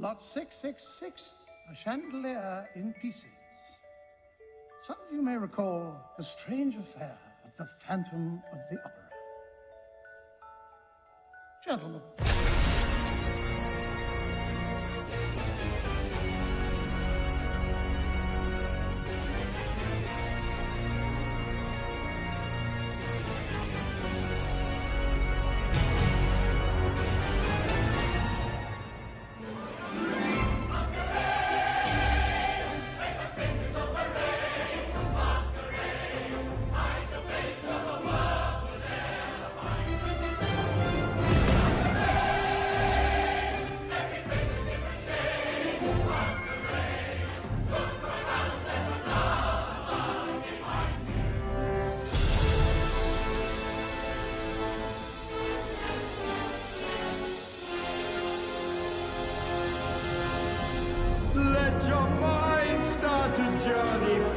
Lot 666, a chandelier in pieces. Some of you may recall the strange affair of the Phantom of the Opera. Gentlemen. Let your mind start to journey